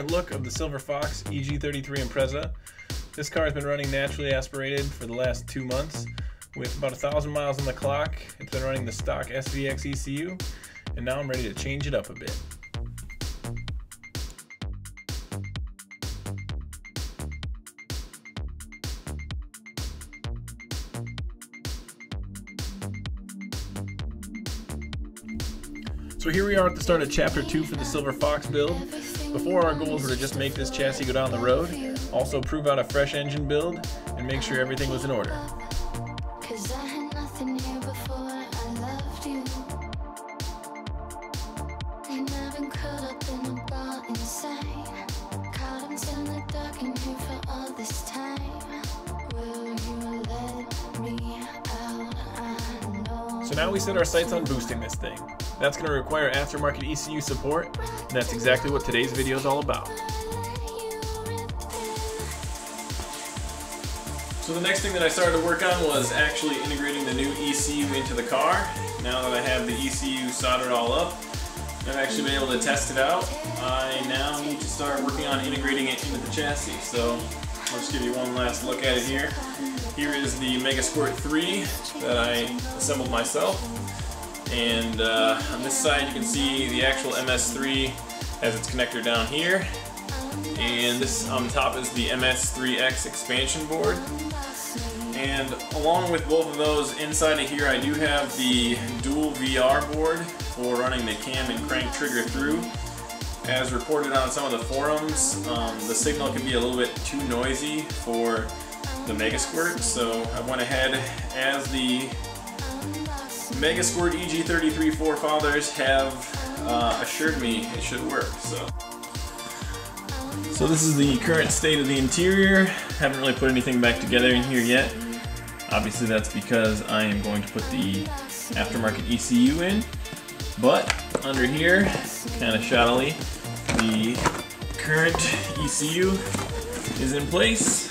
Current look of the Silver Fox EG33 Impreza. This car has been running naturally aspirated for the last two months. With about a thousand miles on the clock, it's been running the stock SVX ECU, and now I'm ready to change it up a bit. So here we are at the start of chapter 2 for the Silver Fox build. Before our goals were to just make this chassis go down the road, also prove out a fresh engine build, and make sure everything was in order. So now we set our sights on boosting this thing. That's going to require aftermarket ECU support, and that's exactly what today's video is all about. So the next thing that I started to work on was actually integrating the new ECU into the car. Now that I have the ECU soldered all up, I've actually been able to test it out. I now need to start working on integrating it into the chassis. So I'll just give you one last look at it here. Here is the Megasquirt 3 that I assembled myself. And uh, on this side you can see the actual MS3 has its connector down here. And this on top is the MS3X expansion board. And along with both of those, inside of here I do have the dual VR board for running the cam and crank trigger through. As reported on some of the forums, um, the signal can be a little bit too noisy for the Megasquirt, so I went ahead as the Megasquirt EG33 forefathers have uh, assured me it should work. So. so this is the current state of the interior. Haven't really put anything back together in here yet. Obviously that's because I am going to put the aftermarket ECU in. But under here, kind of shoddily, the current ECU is in place.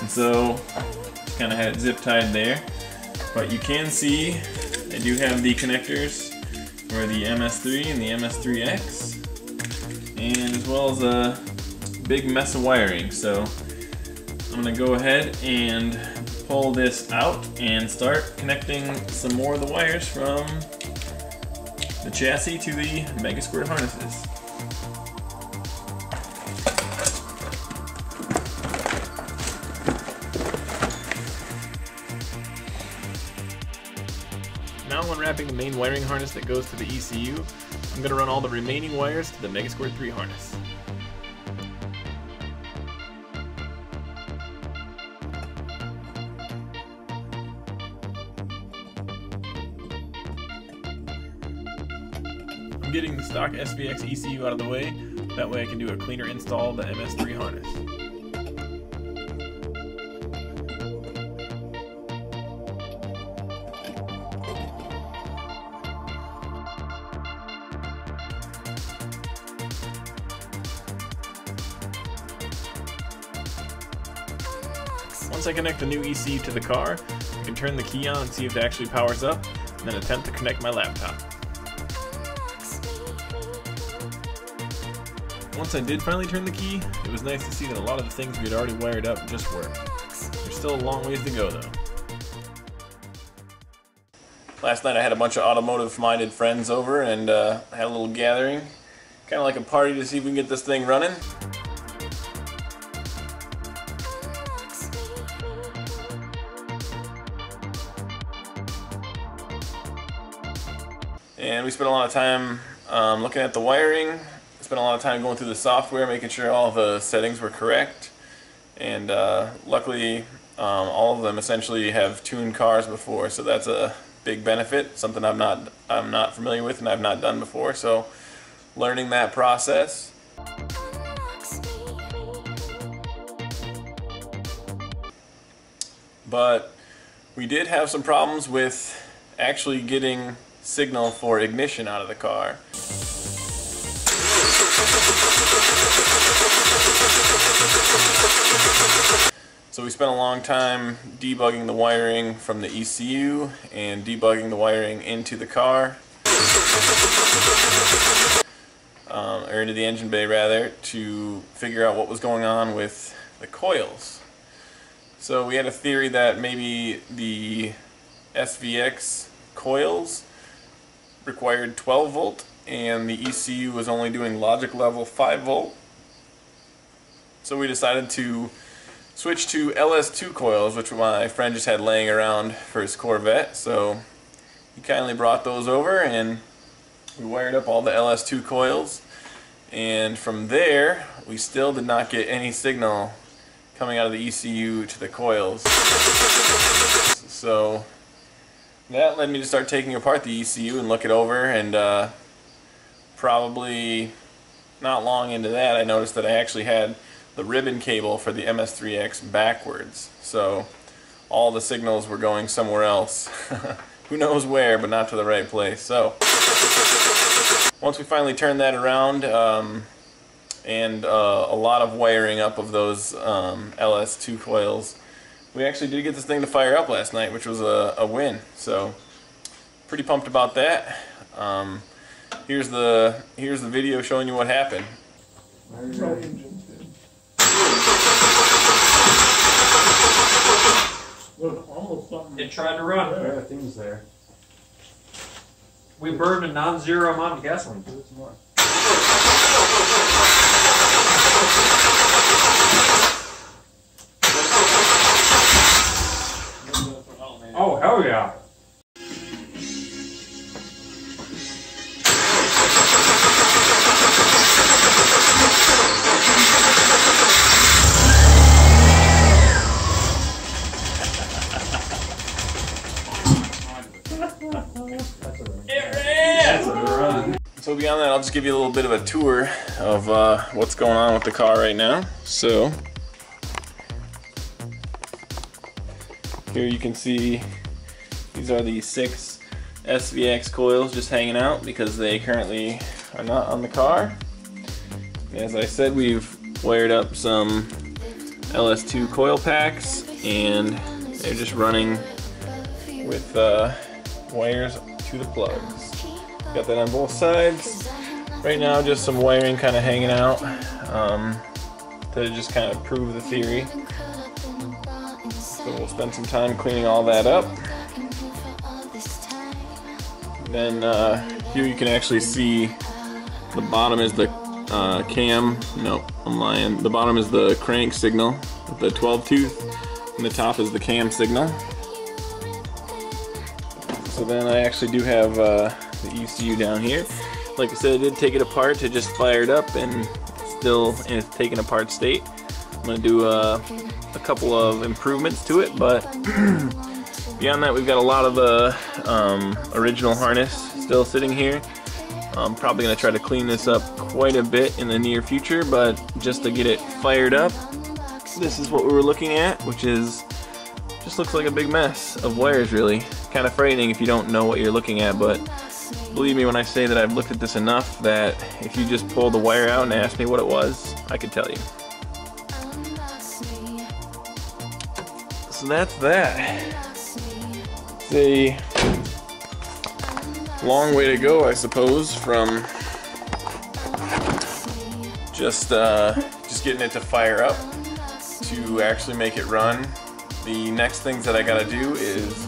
And so, kind of had it zip tied there. But you can see I do have the connectors for the MS3 and the MS3X. And as well as a big mess of wiring. So I'm to go ahead and pull this out and start connecting some more of the wires from the chassis to the Megasquirt harnesses. Now unwrapping the main wiring harness that goes to the ECU, I'm going to run all the remaining wires to the Megasquirt 3 harness. I'm getting the stock SVX ECU out of the way, that way I can do a cleaner install of the MS3 harness. Once I connect the new ECU to the car, I can turn the key on and see if it actually powers up, and then attempt to connect my laptop. Once I did finally turn the key, it was nice to see that a lot of the things we had already wired up just worked. There's still a long ways to go though. Last night I had a bunch of automotive-minded friends over and uh, had a little gathering. Kind of like a party to see if we can get this thing running. We spent a lot of time um, looking at the wiring, spent a lot of time going through the software, making sure all the settings were correct. And uh, luckily, um, all of them essentially have tuned cars before, so that's a big benefit, something I'm not, I'm not familiar with and I've not done before. So learning that process. But we did have some problems with actually getting signal for ignition out of the car. So we spent a long time debugging the wiring from the ECU and debugging the wiring into the car. um, or into the engine bay rather, to figure out what was going on with the coils. So we had a theory that maybe the SVX coils required 12 volt and the ECU was only doing logic level 5 volt. So we decided to switch to LS2 coils, which my friend just had laying around for his Corvette. So he kindly brought those over and we wired up all the LS2 coils. And from there, we still did not get any signal coming out of the ECU to the coils. So that led me to start taking apart the ECU and look it over and uh, probably not long into that I noticed that I actually had the ribbon cable for the MS3X backwards. So all the signals were going somewhere else. Who knows where but not to the right place. So once we finally turned that around um, and uh, a lot of wiring up of those um, LS2 coils we actually did get this thing to fire up last night, which was a, a win. So pretty pumped about that. Um, here's the here's the video showing you what happened. It tried to run. Yeah, things there. We burned a non-zero amount of gasoline. Yeah. So beyond that, I'll just give you a little bit of a tour of uh, what's going on with the car right now. So here you can see these are the six SVX coils just hanging out because they currently are not on the car. As I said, we've wired up some LS2 coil packs and they're just running with uh, wires to the plugs. Got that on both sides. Right now, just some wiring kind of hanging out um, to just kind of prove the theory. So we'll spend some time cleaning all that up. Then uh, here you can actually see the bottom is the uh, cam. No, I'm lying. The bottom is the crank signal the 12 tooth, and the top is the cam signal. So then I actually do have uh, the ECU down here. Like I said, I did take it apart to just fire it up and still in its taken apart state. I'm to do uh, a couple of improvements to it, but beyond that we've got a lot of the um, original harness still sitting here. I'm probably going to try to clean this up quite a bit in the near future, but just to get it fired up, this is what we were looking at, which is just looks like a big mess of wires really. Kind of frightening if you don't know what you're looking at, but Believe me when I say that I've looked at this enough that if you just pull the wire out and ask me what it was, I could tell you. So that's that. A long way to go, I suppose, from just uh, just getting it to fire up to actually make it run. The next things that I gotta do is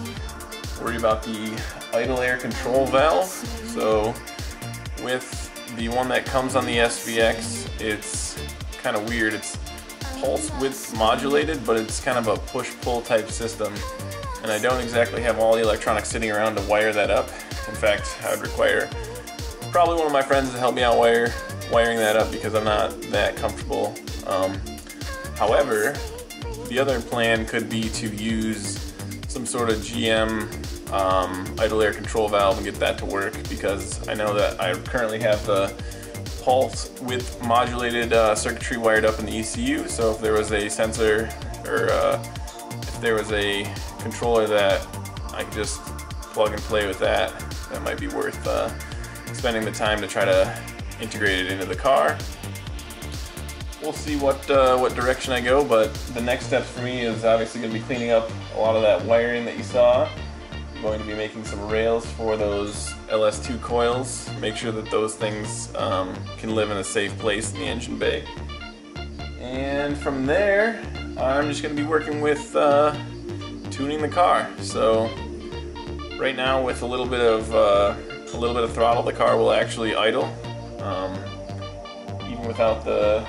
worry about the idle air control valve. So with the one that comes on the SVX, it's kind of weird. It's pulse width modulated, but it's kind of a push-pull type system. And I don't exactly have all the electronics sitting around to wire that up. In fact, I would require probably one of my friends to help me out wire, wiring that up because I'm not that comfortable. Um, however, the other plan could be to use some sort of GM um, idle air control valve and get that to work because I know that I currently have the pulse width modulated uh, circuitry wired up in the ECU so if there was a sensor or uh, if there was a controller that I could just plug and play with that that might be worth uh, spending the time to try to integrate it into the car. We'll see what uh, what direction I go, but the next step for me is obviously going to be cleaning up a lot of that wiring that you saw going to be making some rails for those LS2 coils. Make sure that those things um, can live in a safe place in the engine bay. And from there, I'm just going to be working with uh, tuning the car. So right now, with a little bit of uh, a little bit of throttle, the car will actually idle, um, even without the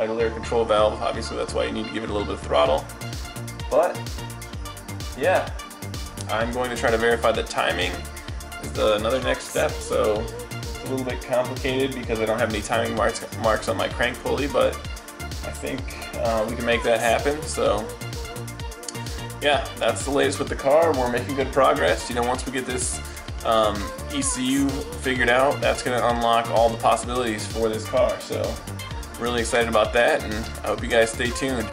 idle air control valve. Obviously, that's why you need to give it a little bit of throttle. But yeah, I'm going to try to verify the timing is the, another next step. So it's a little bit complicated because I don't have any timing marks marks on my crank pulley, but I think uh, we can make that happen. So yeah, that's the latest with the car. We're making good progress. You know, once we get this um, ECU figured out, that's going to unlock all the possibilities for this car. So really excited about that, and I hope you guys stay tuned.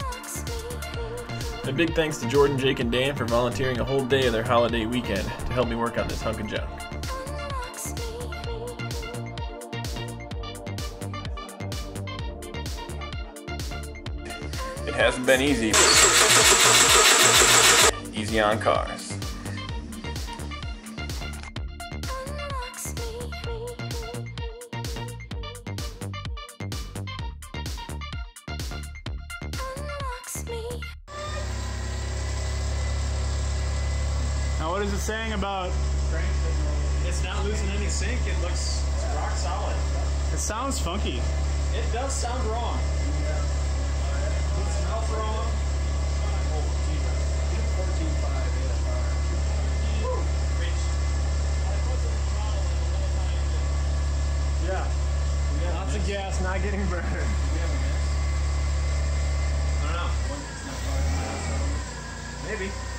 A big thanks to Jordan, Jake, and Dan for volunteering a whole day of their holiday weekend to help me work on this hunk of junk. It hasn't been easy. Easy on cars. Now, what is it saying about? It's not losing any sync. It looks rock solid. It sounds funky. It does sound wrong. It smells wrong. Yeah. Of gas, not getting burned. I don't know. Maybe.